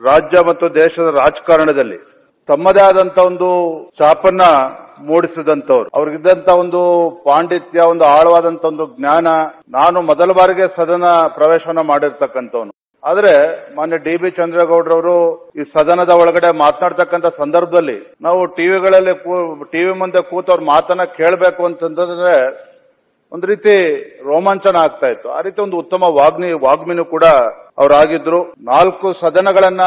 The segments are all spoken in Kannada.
ರಾಜ್ಯ ಮತ್ತು ದೇಶದ ರಾಜಕಾರಣದಲ್ಲಿ ತಮ್ಮದೇ ಆದಂತ ಒಂದು ಛಾಪನ್ನ ಮೂಡಿಸಿದಂತವ್ರು ಅವ್ರಿಗಿದ್ದಂತ ಒಂದು ಪಾಂಡಿತ್ಯ, ಒಂದು ಆಳವಾದಂತ ಒಂದು ಜ್ಞಾನ ನಾನು ಮೊದಲ ಬಾರಿಗೆ ಸದನ ಪ್ರವೇಶವನ್ನು ಮಾಡಿರ್ತಕ್ಕಂಥವ್ನು. ಆದ್ರೆ ಮಾನ್ಯ ಡಿ ಬಿ ಚಂದ್ರೇಗೌಡರವರು ಈ ಸದನದ ಒಳಗಡೆ ಮಾತನಾಡ್ತಕ್ಕಂಥ ಸಂದರ್ಭದಲ್ಲಿ ನಾವು ಟಿವಿಗಳಲ್ಲಿ ಟಿವಿ ಮುಂದೆ ಕೂತವ್ರ ಮಾತನ್ನ ಕೇಳಬೇಕು ಅಂತಂದ್ರೆ ಒಂದು ರೀತಿ ರೋಮಾಂಚನ ಆಗ್ತಾ ಇತ್ತು. ಆ ರೀತಿ ಒಂದು ಉತ್ತಮ ವಾಗ್ಮಿ, ವಾಗ್ಮಿನೂ ಕೂಡ ಅವರಾಗಿದ್ರು. ನಾಲ್ಕು ಸದನಗಳನ್ನ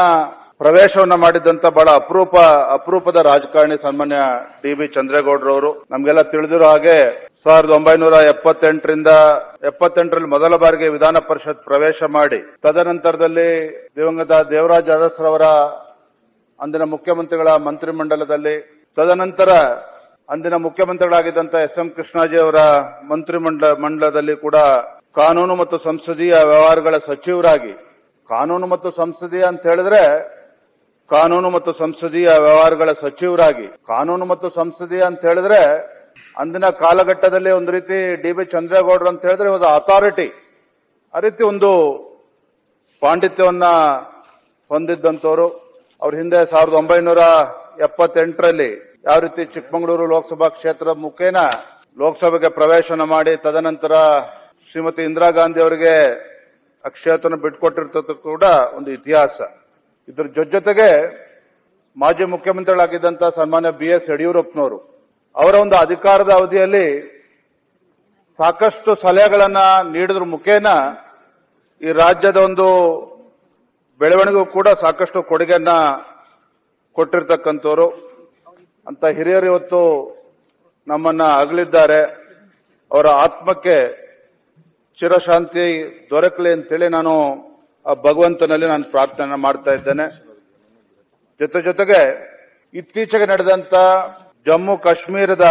ಪ್ರವೇಶವನ್ನ ಮಾಡಿದಂತ ಬಹಳ ಅಪರೂಪ, ಅಪರೂಪದ ರಾಜಕಾರಣಿ ಸನ್ಮಾನ್ಯ ಡಿ ಬಿ ಚಂದ್ರೇಗೌಡರವರು. ನಮ್ಗೆಲ್ಲ ತಿಳಿದಿರೋ ಹಾಗೆ ಸಾವಿರದ ಒಂಬೈನೂರ ಎಪ್ಪತ್ತೆಂಟರಿಂದ ಎಪ್ಪತ್ತೆಂಟರಲ್ಲಿ ಮೊದಲ ಬಾರಿಗೆ ವಿಧಾನ ಪರಿಷತ್ ಪ್ರವೇಶ ಮಾಡಿ, ತದನಂತರದಲ್ಲಿ ದಿವಂಗತ ದೇವರಾಜ್ ಅರಸ್ರವರ ಅಂದಿನ ಮುಖ್ಯಮಂತ್ರಿಗಳ ಮಂತ್ರಿಮಂಡಲದಲ್ಲಿ, ತದನಂತರ ಅಂದಿನ ಮುಖ್ಯಮಂತ್ರಿಗಳಾಗಿದ್ದಂತ ಎಸ್ ಎಂ ಕೃಷ್ಣಾಜಿ ಅವರ ಮಂತ್ರಿಮಂಡಲ ಮಂಡಲದಲ್ಲಿ ಕೂಡ ಕಾನೂನು ಮತ್ತು ಸಂಸದೀಯ ವ್ಯವಹಾರಗಳ ಸಚಿವರಾಗಿ, ಕಾನೂನು ಮತ್ತು ಸಂಸದೀಯ ಅಂತ ಹೇಳಿದ್ರೆ ಕಾನೂನು ಮತ್ತು ಸಂಸದೀಯ ವ್ಯವಹಾರಗಳ ಸಚಿವರಾಗಿ, ಕಾನೂನು ಮತ್ತು ಸಂಸದೀಯ ಅಂತ ಹೇಳಿದ್ರೆ ಅಂದಿನ ಕಾಲಘಟ್ಟದಲ್ಲಿ ಒಂದು ರೀತಿ ಡಿ ಬಿ ಚಂದ್ರೇಗೌಡರು ಅಂತ ಹೇಳಿದ್ರೆ ಒಂದು ಅಥಾರಿಟಿ ಆ ರೀತಿ ಒಂದು ಪಾಂಡಿತ್ಯವನ್ನ ಹೊಂದಿದ್ದಂತವರು. ಅವ್ರ ಹಿಂದೆ ಸಾವಿರದ ಒಂಬೈನೂರ ಎಪ್ಪತ್ತೆಂಟರಲ್ಲಿ ಯಾವ ರೀತಿ ಚಿಕ್ಕಮಗಳೂರು ಲೋಕಸಭಾ ಕ್ಷೇತ್ರದ ಮುಖೇನ ಲೋಕಸಭೆಗೆ ಪ್ರವೇಶನ ಮಾಡಿ ತದನಂತರ ಶ್ರೀಮತಿ ಇಂದಿರಾ ಗಾಂಧಿ ಅವರಿಗೆ ಆ ಕ್ಷೇತ್ರನ ಬಿಟ್ಕೊಟ್ಟಿರ್ತದ್ದು ಕೂಡ ಒಂದು ಇತಿಹಾಸ. ಇದ್ರ ಜೊತೆ ಜೊತೆಗೆ ಮಾಜಿ ಮುಖ್ಯಮಂತ್ರಿಗಳಾಗಿದ್ದಂತಹ ಸನ್ಮಾನ್ಯ ಬಿ ಎಸ್ ಯಡಿಯೂರಪ್ಪನವರು, ಅವರ ಒಂದು ಅಧಿಕಾರದ ಅವಧಿಯಲ್ಲಿ ಸಾಕಷ್ಟು ಸಲಹೆಗಳನ್ನ ನೀಡಿದ್ರ ಮುಖೇನ ಈ ರಾಜ್ಯದ ಒಂದು ಬೆಳವಣಿಗೆಗೂ ಕೂಡ ಸಾಕಷ್ಟು ಕೊಡುಗೆಯನ್ನ ಕೊಟ್ಟಿರ್ತಕ್ಕಂಥವ್ರು. ಅಂತ ಹಿರಿಯರು ಇವತ್ತು ನಮ್ಮನ್ನ ಅಗಲಿದ್ದಾರೆ. ಅವರ ಆತ್ಮಕ್ಕೆ ಚಿರಶಾಂತಿ ದೊರಕಲಿ ಅಂತೇಳಿ ನಾನು ಆ ಭಗವಂತನಲ್ಲಿ ನಾನು ಪ್ರಾರ್ಥನೆ ಮಾಡ್ತಾ ಇದ್ದೇನೆ. ಜೊತೆ ಜೊತೆಗೆ ಇತ್ತೀಚೆಗೆ ನಡೆದಂತ ಜಮ್ಮು ಕಾಶ್ಮೀರದ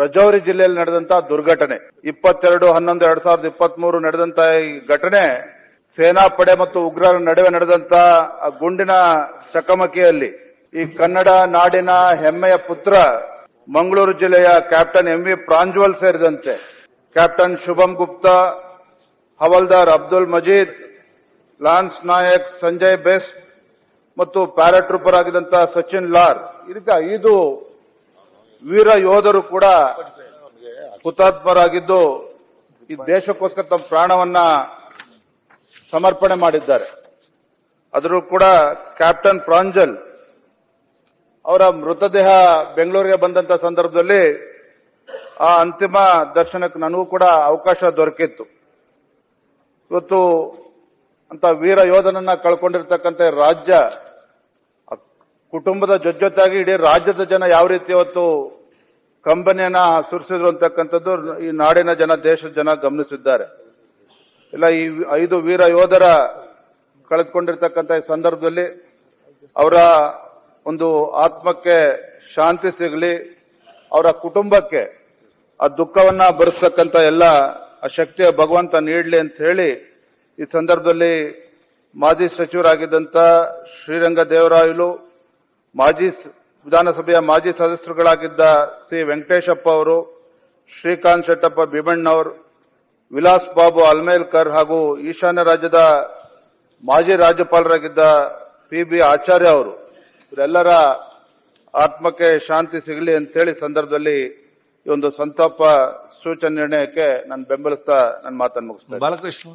ರಜೌರಿ ಜಿಲ್ಲೆಯಲ್ಲಿ ನಡೆದಂತಹ ದುರ್ಘಟನೆ. ಇಪ್ಪತ್ತೆರಡು, ಹನ್ನೊಂದು, ಎರಡ್ ಸಾವಿರದ ಇಪ್ಪತ್ತ್ ಮೂರು ನಡೆದಂತ ಈ ಘಟನೆ, ಸೇನಾಪಡೆ ಮತ್ತು ಉಗ್ರರ ನಡುವೆ ನಡೆದಂತ ಆ ಗುಂಡಿನ ಚಕಮಕಿಯಲ್ಲಿ ಈ ಕನ್ನಡ ನಾಡಿನ ಹೆಮ್ಮೆಯ ಪುತ್ರ ಮಂಗಳೂರು ಜಿಲ್ಲೆಯ ಕ್ಯಾಪ್ಟನ್ ಎಂ ವಿ ಪ್ರಾಂಜ್ವಲ್ ಸೇರಿದಂತೆ ಕ್ಯಾಪ್ಟನ್ ಶುಭಂ ಗುಪ್ತಾ, ಹವಾಲ್ದಾರ್ ಅಬ್ದುಲ್ ಮಜೀದ್, ಲಾನ್ಸ್ ನಾಯಕ್, ಸಂಜಯ್ ಬೆಸ್ಟ್ ಮತ್ತು ಪ್ಯಾರಾಟ್ರೂಪರ್ ಆಗಿದಂತಹ ಸಚಿನ್ ಲಾರ್. ಈ ರೀತಿ ಐದು ವೀರ ಯೋಧರು ಕೂಡ ಹುತಾತ್ಮರಾಗಿದ್ದು ಈ ದೇಶಕ್ಕೋಸ್ಕರ ತಮ್ಮ ಪ್ರಾಣವನ್ನ ಸಮರ್ಪಣೆ ಮಾಡಿದ್ದಾರೆ. ಅದರಲ್ಲೂ ಕೂಡ ಕ್ಯಾಪ್ಟನ್ ಪ್ರಾಂಜಲ್ ಅವರ ಮೃತದೇಹ ಬೆಂಗಳೂರಿಗೆ ಬಂದಂತ ಸಂದರ್ಭದಲ್ಲಿ ಆ ಅಂತಿಮ ದರ್ಶನಕ್ಕೆ ನನಗೂ ಕೂಡ ಅವಕಾಶ ದೊರಕಿತ್ತು. ಇವತ್ತು ಅಂತ ವೀರ ಯೋಧನನ್ನ ಕಳ್ಕೊಂಡಿರ್ತಕ್ಕಂಥ ರಾಜ್ಯ ಕುಟುಂಬದ ಜೊತೆಯಾಗಿ ಇಡೀ ರಾಜ್ಯದ ಜನ ಯಾವ ರೀತಿ ಇವತ್ತು ಕಂಬನಿಯನ್ನ ಸುರಿಸಿದ್ರು ಅಂತಕ್ಕಂಥದ್ದು ಈ ನಾಡಿನ ಜನ, ದೇಶದ ಜನ ಗಮನಿಸಿದ್ದಾರೆ. ಇಲ್ಲ, ಈ ಐದು ವೀರ ಯೋಧರ ಕಳೆದುಕೊಂಡಿರ್ತಕ್ಕಂಥ ಸಂದರ್ಭದಲ್ಲಿ ಅವರ ಒಂದು ಆತ್ಮಕ್ಕೆ ಶಾಂತಿ ಸಿಗಲಿ, ಅವರ ಕುಟುಂಬಕ್ಕೆ ಆ ದುಃಖವನ್ನ ಭರಿಸ್ತಕ್ಕಂಥ ಎಲ್ಲ ಆ ಶಕ್ತಿಯ ಭಗವಂತ ನೀಡಲಿ ಅಂತ ಹೇಳಿ ಈ ಸಂದರ್ಭದಲ್ಲಿ ಮಾಜಿ ಸಚಿವರಾಗಿದ್ದಂಥ ಶ್ರೀರಂಗ ದೇವರಾಯಲು, ಮಾಜಿ ವಿಧಾನಸಭೆಯ ಮಾಜಿ ಸದಸ್ಯರುಗಳಾಗಿದ್ದ ಸಿ ವೆಂಕಟೇಶಪ್ಪ ಅವರು, ಶ್ರೀಕಾಂತ್ ಶೆಟ್ಟಪ್ಪ ಭೀಮಣ್ಣವ್ರು ವಿಲಾಸ್ ಬಾಬು ಅಲ್ಮೇಲ್ಕರ್ ಹಾಗೂ ಈಶಾನ್ಯ ರಾಜ್ಯದ ಮಾಜಿ ರಾಜ್ಯಪಾಲರಾಗಿದ್ದ ಪಿ ಬಿ ಆಚಾರ್ಯ ಅವರು. ಇವರೆಲ್ಲರ ಆತ್ಮಕ್ಕೆ ಶಾಂತಿ ಸಿಗಲಿ ಅಂತೇಳಿ ಸಂದರ್ಭದಲ್ಲಿ ಈ ಒಂದು ಸಂತಾಪ ಸೂಚನೆ ನಿರ್ಣಯಕ್ಕೆ ನಾನು ಬೆಂಬಲಿಸ್ತಾ ನನ್ನ ಮಾತನ್ನು ಮುಗಿಸ್ತೇನೆ ಬಾಲಕೃಷ್ಣ.